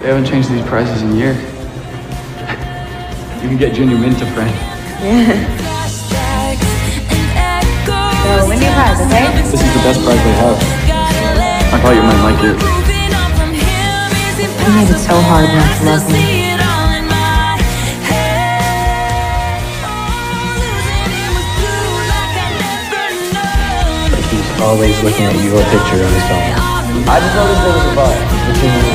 They haven't changed these prices in years. You can get Junior Mint a friend. Yeah. So, win your prize, okay? This is the best prize they have. I thought you might like it. You made it so hard not to love me. He's always looking at your picture on his phone. I just noticed there was a bug.